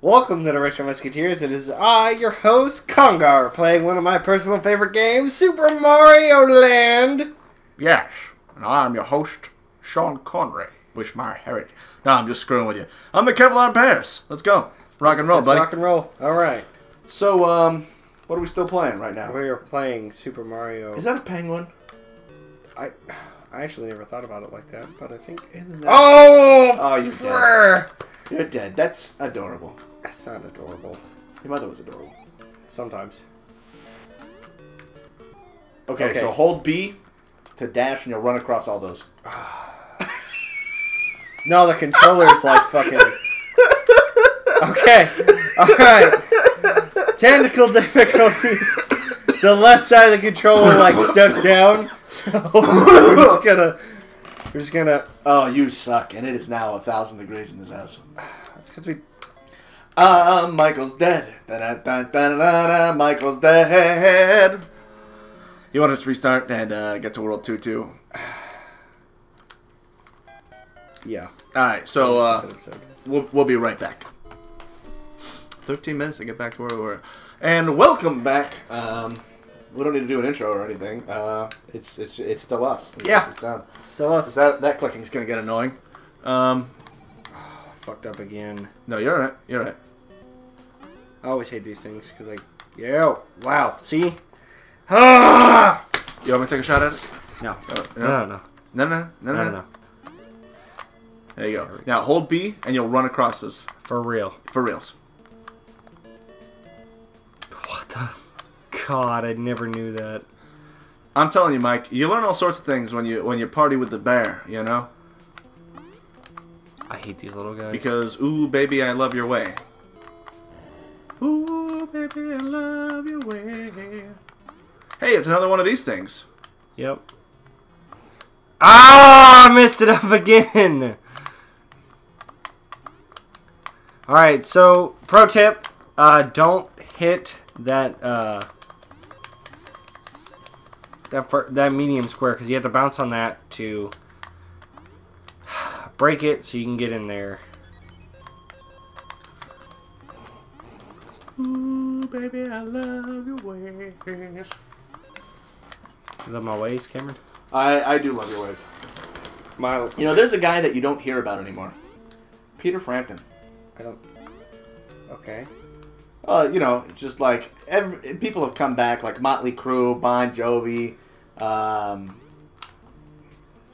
Welcome to the Retro Musketeers. It is I, your host, Congar, playing one of my personal favorite games, Super Mario Land. Yes, and I'm your host, Sean Connery. Wish my heritage. No, I'm just screwing with you. I'm the Kevlar Paris. Let's go. Rock and roll, buddy. Rock and roll. All right. So, um, what are we still playing right now? We are playing Super Mario. Is that a penguin? I, I actually never thought about it like that, but I think. Isn't that- Oh! Oh, brr. You're dead. That's adorable. That's not adorable. Your mother was adorable. Sometimes. Okay, Okay. so hold B to dash and you'll run across all those. No, the controller's like fucking. Okay. Alright. Technical difficulties. The left side of the controller like stuck down. So we're just gonna. We're just gonna. Oh, you suck. And it is now a thousand degrees in this house. That's because we. Ah, Michael's dead. Da-da-da-da-da-da, Michael's dead. You want us to restart and uh, get to World 2 2? Yeah. Alright, so uh, we'll, we'll be right back. 13 minutes to get back to where we were. And welcome back. Um, we don't need to do an intro or anything. Uh, it's it's it's still us. Yeah. It's done. Still us. That, that clicking's going to get annoying. Um, Fucked up again. no, you're right. You're right. I always hate these things because like, Yeah. Wow. See? Ah! You want me to take a shot at it? No. Uh, No, no, no. No, no, no, No, no. no, no. There you go. Now hold B and you'll run across this. For real. For reals. What the? God, I never knew that. I'm telling you, Mike, you learn all sorts of things when you when you party with the bear, you know? I hate these little guys. Because ooh baby, I love your way. Ooh baby, I love your way. Hey, it's another one of these things. Yep. Ah, I messed it up again. All right, so pro tip: uh, don't hit that uh, that fir- that medium square because you have to bounce on that to break it so you can get in there. Ooh baby, I love your way. Is that my ways, Cameron? I I do love your ways. My You know, there's a guy that you don't hear about anymore. Peter Frampton. I don't. Okay. Uh, you know, it's just like every, people have come back, like Motley Crue, Bon Jovi. Um,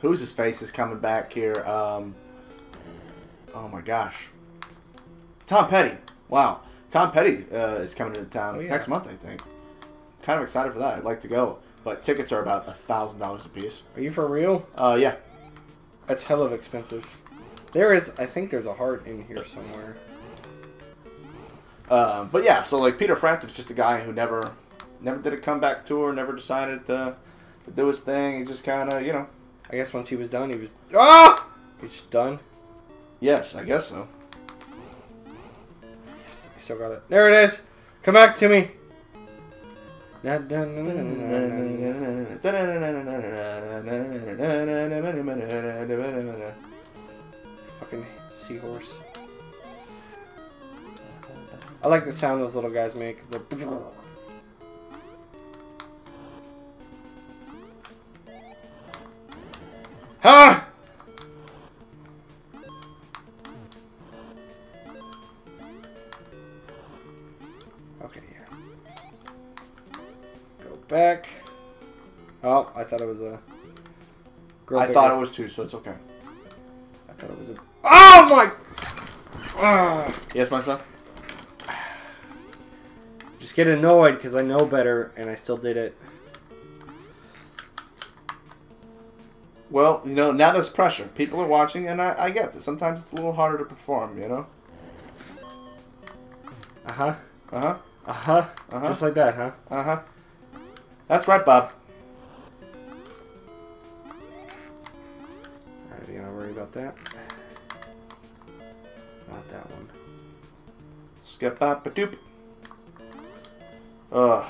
who's his face is coming back here? Um, oh my gosh, Tom Petty. Wow, Tom Petty uh, is coming to town Oh, yeah. next month, I think. Kind of excited for that. I'd like to go, but tickets are about a thousand dollars a piece. Are you for real? Uh, yeah. That's hell of expensive. There is, I think there's a heart in here somewhere. Um, but yeah, so like Peter Frampton's just a guy who never, never did a comeback tour, never decided to, do his thing. He just kind of, you know. I guess once he was done, he was ah, he's just done. Yes, I guess so. Yes, I still got it. There it is. Come back to me. Fucking seahorse. I like the sound those little guys make. The Ha! Okay, yeah. Go back. Oh, I thought it was a. Girl I bigger. thought it was two, so it's okay. I thought it was a. Oh my! Ah. Yes, my son. Just get annoyed because I know better and I still did it. Well, you know, now there's pressure. People are watching, and I, I get that. Sometimes it's a little harder to perform, you know? Uh huh. Uh huh. Uh huh. Uh-huh. Just like that, huh? Uh huh. That's right, Bob. Alright, you gonna worry about that? Not that one. Skip bop a doop. Ugh.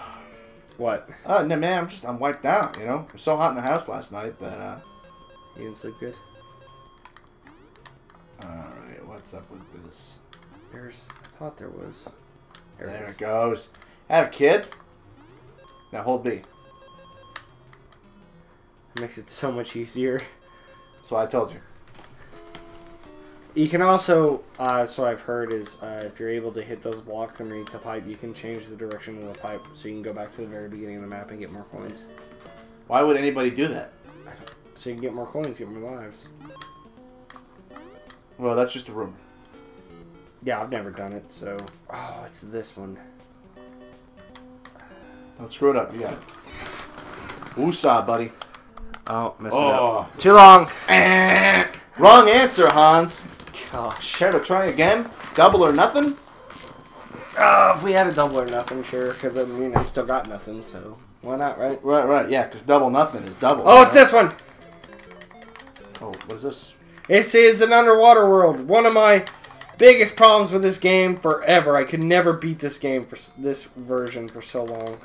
What? Uh, no, man, I'm just, I'm wiped out, you know? It was so hot in the house last night that, uh, You didn't sleep good? alright, what's up with this? There's. I thought there was. There, There it it goes. Have a kid. Now hold B. Makes it so much easier. So I told you. You can also, uh, so I've heard, is uh, if you're able to hit those blocks underneath the pipe, you can change the direction of the pipe, so you can go back to the very beginning of the map and get more coins. Why would anybody do that? So you can get more coins, get more lives. Well, that's just a rumor. Yeah, I've never done it, so. Oh, it's this one. Don't screw it up. You got it. Woosah, buddy. Oh, messed it up. Oh. Too long. Wrong answer, Hans. Gosh. Care to try again? Double or nothing? Oh, if we had a double or nothing, sure, because I mean, I still got nothing, so why not, right? Right, right, yeah, because double nothing is double. Oh, it's this one! Oh, what is this? This is an underwater world. One of my biggest problems with this game forever. I could never beat this game for this version for so long.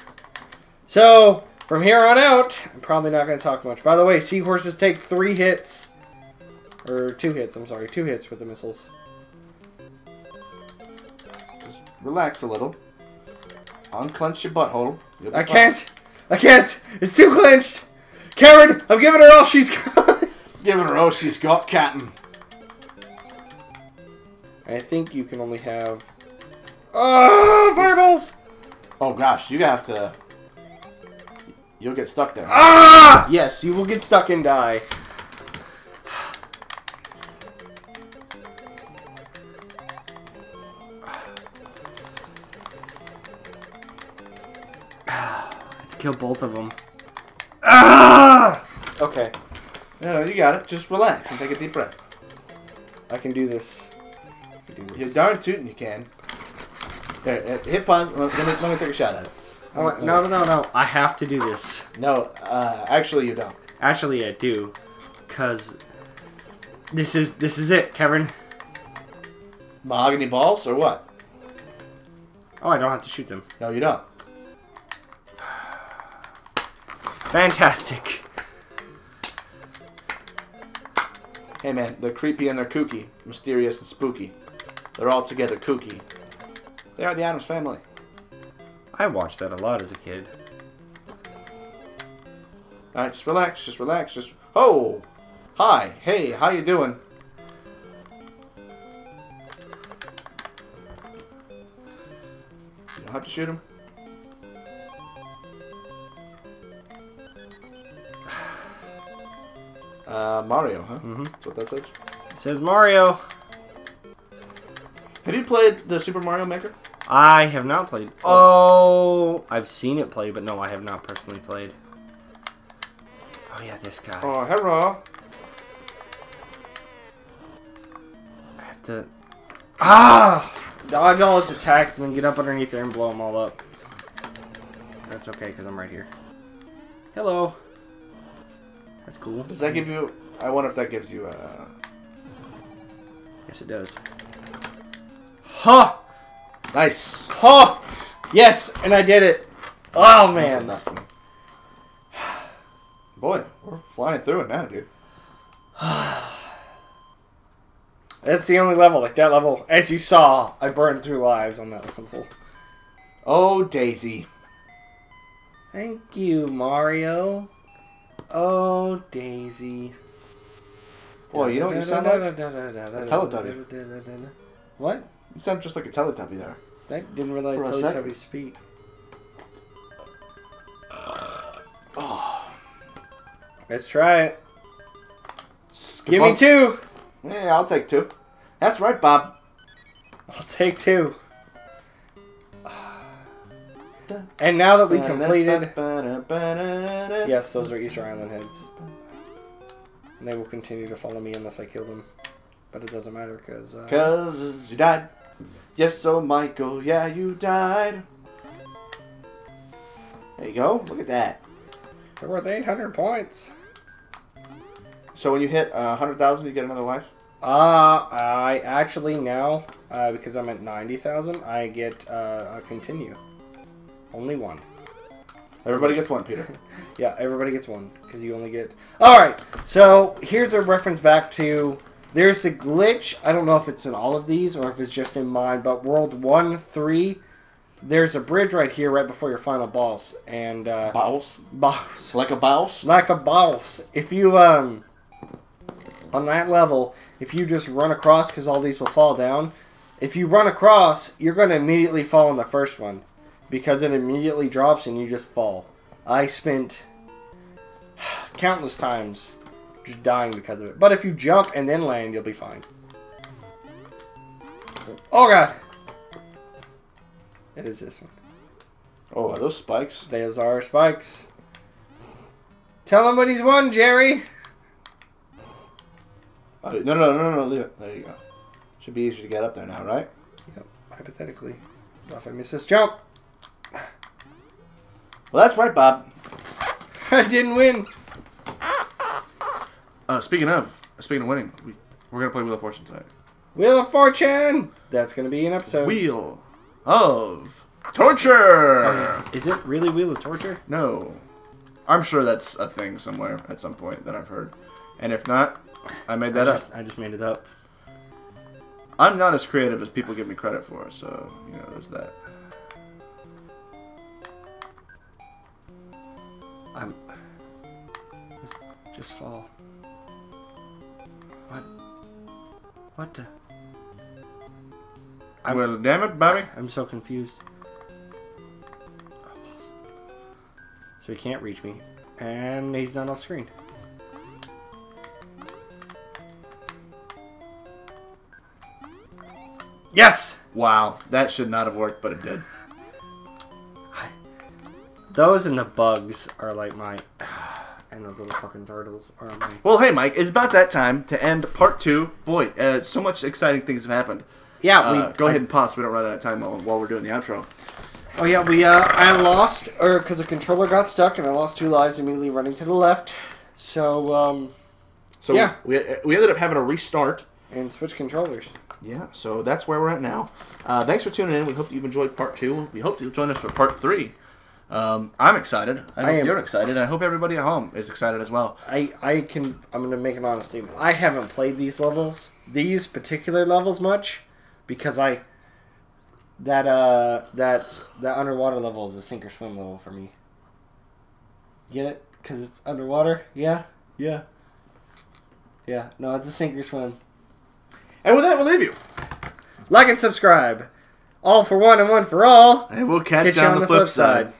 So, from here on out, I'm probably not going to talk much. By the way, seahorses take three hits. Or two hits, I'm sorry. Two hits with the missiles. Just relax a little. Unclench your butthole. I fine. can't! I can't! It's too clenched! Karen, I'm giving her all she's got! Giving her all she's got, Captain. I think you can only have... Oh, fireballs! Oh gosh, you have to. You'll get stuck there. Ah! Yes, you will get stuck and die. Let's kill both of them. Ah! Okay, No, you got it. Just relax and take a deep breath. I can do this. I can do You're darn tootin' you can. There, uh, hit pause. Let me, let me take a shot at it. Oh, no, no, no, no. I have to do this. No, uh, actually you don't. Actually, I do, cause this is this is it, Kevin. Mahogany balls or what? Oh, I don't have to shoot them. No, you don't. Fantastic. Hey man, they're creepy and they're kooky, mysterious and spooky. They're all together kooky. They are the Addams family. I watched that a lot as a kid. All right, just relax, just relax, just. Oh, hi, hey, how you doing? You don't have to shoot him. Uh, Mario, huh? Mhm. That's what that says. It says Mario. Have you played the Super Mario Maker? I have not played. Oh, I've seen it play, but no, I have not personally played. Oh yeah, this guy. Oh, hello. I have to. Ah! Dodge all its attacks and then get up underneath there and blow them all up. That's okay, because I'm right here. Hello. That's cool. Does that give you? I wonder if that gives you. Uh, Yes, it does. Ha! nice. Ha! Yes, and I did it. Oh man. Nothing. Boy, we're flying through it now, dude. That's the only level. Like that level, as you saw, I burned through lives on that level. Oh, Daisy. Thank you, Mario. Oh, Daisy. Boy, you know what you sound like? A Teletubby. What? You sound just like a Teletubby there. I didn't realize For a second. Teletubbies speak. Oh, Let's try it. Give me two. Yeah, I'll take two. That's right, Bob. I'll take two. And now that we completed, yes, those are Easter Island heads. And they will continue to follow me unless I kill them. But it doesn't matter because uh, Cause you died. Yes, oh Michael, yeah, you died. There you go. Look at that. they're worth 800 points. So when you hit uh, 100,000, you get another life? Uh, I actually now, uh, because I'm at 90,000, I get uh, a continue. Only one. Everybody gets one, Peter. Yeah, everybody gets one because you only get. All right. So here's a reference back to There's a glitch. I don't know if it's in all of these or if it's just in mine, but World 1, 3, there's a bridge right here right before your final boss. And, uh, Boss? boss. Like a boss? Like a boss. If you, um, on that level, if you just run across, because all these will fall down, if you run across, you're going to immediately fall on the first one. Because it immediately drops and you just fall. I spent countless times just dying because of it. But if you jump and then land, you'll be fine. Oh god! It is this one. Oh, are those spikes? Those are spikes. Tell him what he's won, Jerry! Oh, no, no, no, no, no, leave it. There you go. Should be easier to get up there now, right? Yep, hypothetically. If I miss this jump? Well, that's right, Bob. I didn't win! Uh, speaking of, speaking of winning, we, we're gonna play Wheel of Fortune tonight. Wheel of Fortune! That's gonna be an episode. Wheel of Torture. Is it really Wheel of Torture? No, I'm sure that's a thing somewhere at some point that I've heard, and if not, I made I that just, up. I just made it up. I'm not as creative as people give me credit for, so you know, there's that. I'm. Just, just fall. What? What the? I'm- well, damn it, Bobby. I'm so confused. So he can't reach me. And he's not off screen. Yes! Wow, that should not have worked, but it did. Those and the bugs are like my. And those little fucking turtles are my. Well, hey, Mike, it's about that time to end part two. Boy, uh, so much exciting things have happened. Yeah, Uh, we go ahead and pause so we don't run out of time while, while we're doing the outro. Oh yeah, we uh, I lost, or because the controller got stuck, and I lost two lives immediately running to the left. So um, So Yeah. we, we ended up having to restart. and switch controllers. Yeah, so that's where we're at now. Uh, thanks for tuning in. We hope that you've enjoyed part two. We hope you'll join us for part three. Um, I'm excited. I, I hope am. you're excited. I hope everybody at home is excited as well. I I can I'm gonna make an honest statement. I haven't played these levels, these particular levels much, because I that uh that that underwater level is a sink or swim level for me. Get it? Because it's underwater. Yeah. Yeah. Yeah. No, it's a sink or swim. And with that, we'll leave you. Like and subscribe. All for one and one for all. And we'll catch, Catch you on, the flip side.